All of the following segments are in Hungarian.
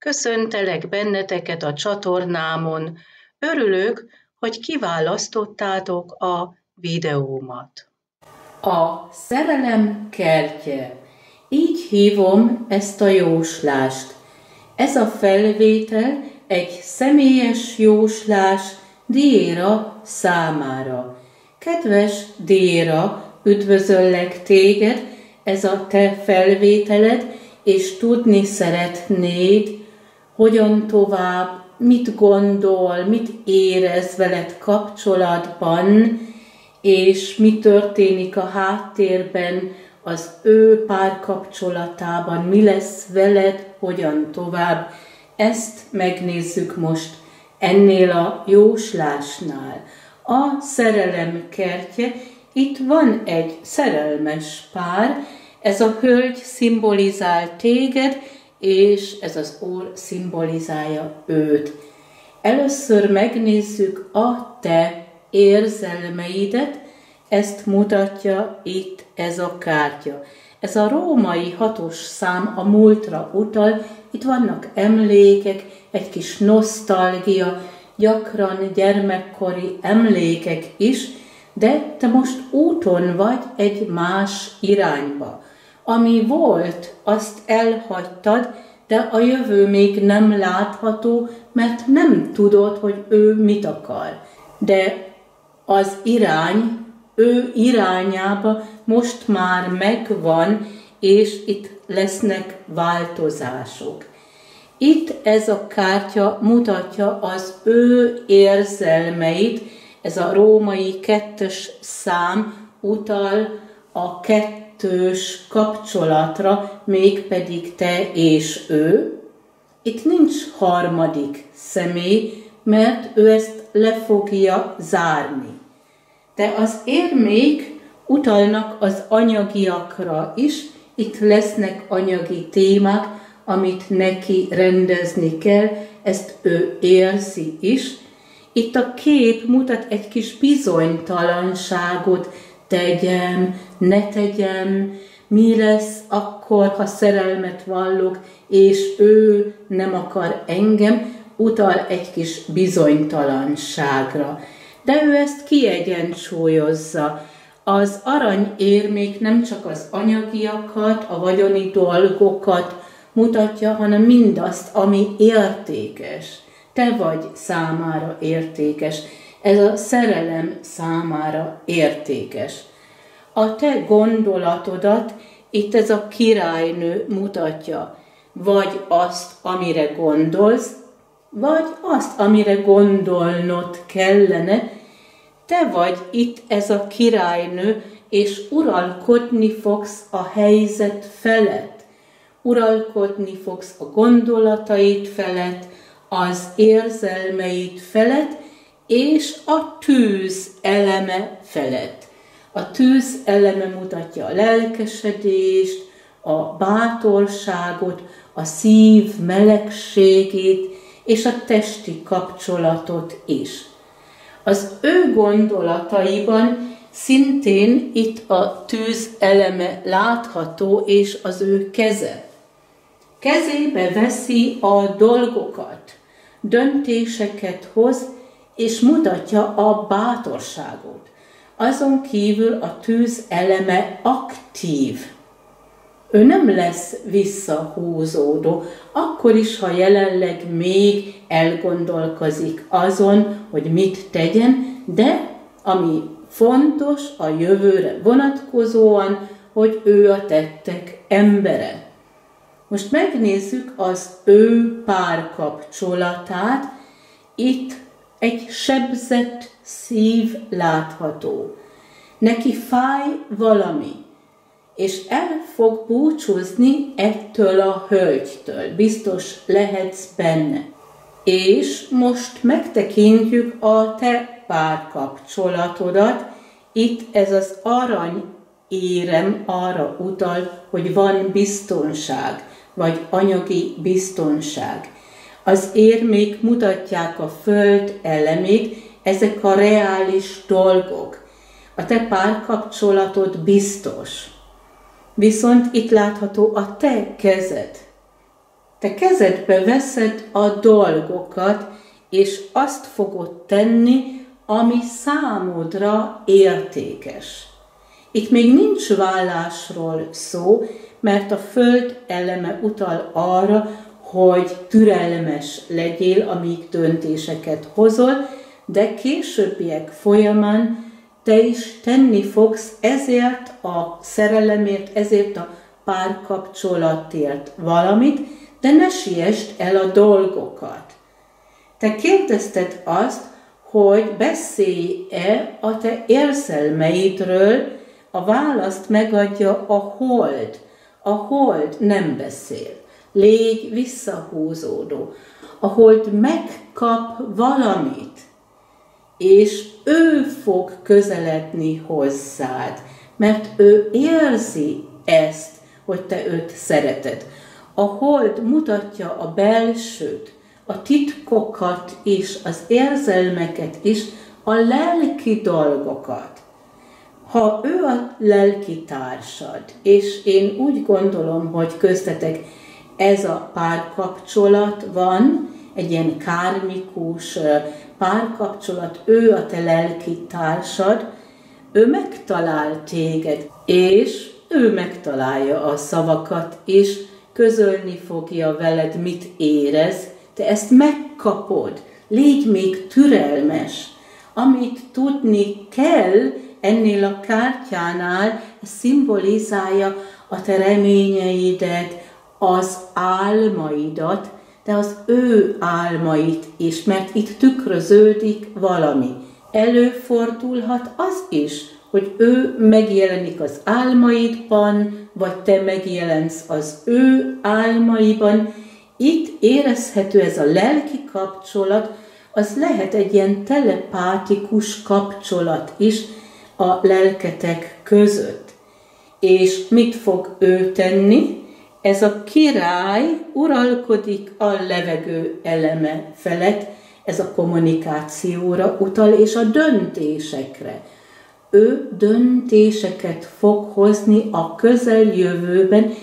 Köszöntelek benneteket a csatornámon. Örülök, hogy kiválasztottátok a videómat. A szerelem kertje. Így hívom ezt a jóslást. Ez a felvétel egy személyes jóslás Diéra számára. Kedves Diéra, üdvözöllek téged, ez a te felvételed, és tudni szeretnéd, hogyan tovább, mit gondol, mit érez veled kapcsolatban, és mi történik a háttérben, az ő párkapcsolatában, mi lesz veled, hogyan tovább. Ezt megnézzük most ennél a jóslásnál. A szerelem kertje, itt van egy szerelmes pár, ez a hölgy szimbolizál téged, és ez az Úr szimbolizálja őt. Először megnézzük a te érzelmeidet, ezt mutatja itt ez a kártya. Ez a római hatos szám a múltra utal, itt vannak emlékek, egy kis nosztalgia, gyakran gyermekkori emlékek is, de te most úton vagy egy más irányba. Ami volt, azt elhagytad, de a jövő még nem látható, mert nem tudod, hogy ő mit akar. De az irány, ő irányába most már megvan, és itt lesznek változások. Itt ez a kártya mutatja az ő érzelmeit, ez a római kettes szám utal a kettő kettős kapcsolatra, mégpedig te és ő. Itt nincs harmadik személy, mert ő ezt le fogja zárni. De az érmék utalnak az anyagiakra is, itt lesznek anyagi témák, amit neki rendezni kell, ezt ő érzi is. Itt a kép mutat egy kis bizonytalanságot, tegyem, ne tegyem, mi lesz akkor, ha szerelmet vallok, és ő nem akar engem, utal egy kis bizonytalanságra. De ő ezt kiegyensúlyozza. Az arany érmék nem csak az anyagiakat, a vagyoni dolgokat mutatja, hanem mindazt, ami értékes. Te vagy számára értékes. Ez a szerelem számára értékes. A te gondolatodat itt ez a királynő mutatja, vagy azt, amire gondolsz, vagy azt, amire gondolnod kellene, te vagy itt ez a királynő, és uralkodni fogsz a helyzet felett. Uralkodni fogsz a gondolataid felett, az érzelmeid felett, és a tűz eleme felett. A tűz eleme mutatja a lelkesedést, a bátorságot, a szív melegségét és a testi kapcsolatot is. Az ő gondolataiban szintén itt a tűz eleme látható, és az ő keze. Kezébe veszi a dolgokat, döntéseket hoz, és mutatja a bátorságot. Azon kívül a tűz eleme aktív. Ő nem lesz visszahúzódó, akkor is, ha jelenleg még elgondolkozik azon, hogy mit tegyen, de ami fontos a jövőre vonatkozóan, hogy ő a tettek embere. Most megnézzük az ő párkapcsolatát. Itt egy sebzett szív látható. Neki fáj valami, és el fog búcsúzni ettől a hölgytől. Biztos lehetsz benne. És most megtekintjük a te párkapcsolatodat. Itt ez az arany érem arra utal, hogy van biztonság, vagy anyagi biztonság. Az érmék mutatják a föld elemét, ezek a reális dolgok. A te párkapcsolatod biztos. Viszont itt látható a te kezed. te kezedbe veszed a dolgokat, és azt fogod tenni, ami számodra értékes. Itt még nincs vállásról szó, mert a föld eleme utal arra, hogy türelmes legyél, amíg döntéseket hozol, de későbbiek folyamán te is tenni fogsz ezért a szerelemért, ezért a párkapcsolatért valamit, de ne siessd el a dolgokat. Te kérdezted azt, hogy beszélj-e a te érzelmeidről, a választ megadja a hold. A hold nem beszél. Légy visszahúzódó. A hold megkap valamit, és ő fog közeledni hozzád, mert ő érzi ezt, hogy te őt szereted. A hold mutatja a belsőt, a titkokat is, az érzelmeket is, a lelki dolgokat. Ha ő a lelki társad, és én úgy gondolom, hogy köztetek ez a párkapcsolat van, egy ilyen kármikus párkapcsolat, ő a te lelki társad, ő megtalál téged, és ő megtalálja a szavakat, és közölni fogja veled, mit érez, te ezt megkapod. Légy még türelmes. Amit tudni kell ennél a kártyánál, szimbolizálja a te reményeidet, az álmaidat, de az ő álmait is, mert itt tükröződik valami. Előfordulhat az is, hogy ő megjelenik az álmaidban, vagy te megjelensz az ő álmaiban. Itt érezhető ez a lelki kapcsolat, az lehet egy ilyen telepátikus kapcsolat is a lelketek között. És mit fog ő tenni? Ez a király uralkodik a levegő eleme felett, ez a kommunikációra utal, és a döntésekre. Ő döntéseket fog hozni a közeljövőben,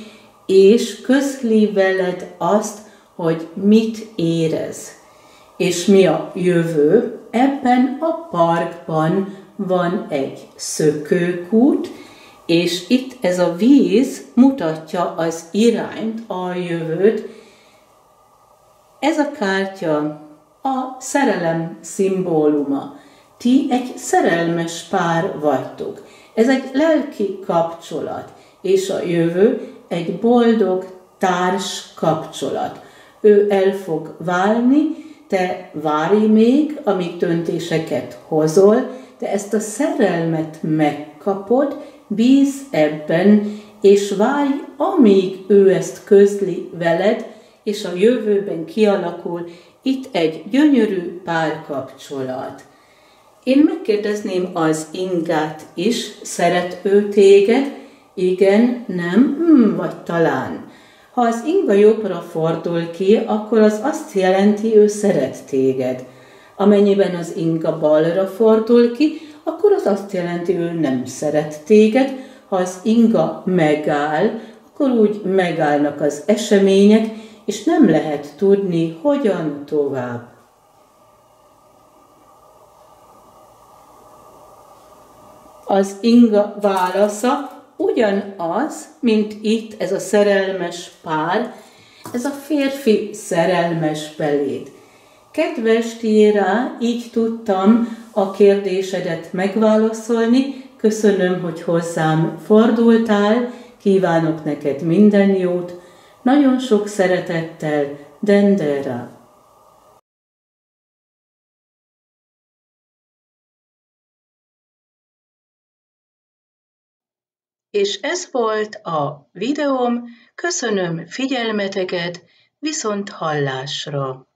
és közli veled azt, hogy mit érez. És mi a jövő? Ebben a parkban van egy szökőkút, és itt ez a víz mutatja az irányt, a jövőt. Ez a kártya a szerelem szimbóluma. Ti egy szerelmes pár vagytok. Ez egy lelki kapcsolat, és a jövő egy boldog társ kapcsolat. Ő el fog válni, te várj még, amíg döntéseket hozol, de ezt a szerelmet megkapod, bíz ebben, és várj, amíg ő ezt közli veled, és a jövőben kialakul itt egy gyönyörű párkapcsolat. Én megkérdezném az ingát is, szeret ő téged? Igen, nem, hm, vagy talán. Ha az inga jobbra fordul ki, akkor az azt jelenti, ő szeret téged. Amennyiben az inga balra fordul ki, akkor az azt jelenti, ő nem szeret téged. Ha az inga megáll, akkor úgy megállnak az események, és nem lehet tudni, hogyan tovább. Az inga válasza ugyanaz, mint itt ez a szerelmes pár, ez a férfi szerelmes beléd. Kedves Tira, így tudtam a kérdésedet megválaszolni. Köszönöm, hogy hozzám fordultál, kívánok neked minden jót. Nagyon sok szeretettel, Dendera. És ez volt a videóm, köszönöm figyelmeteket, viszont hallásra!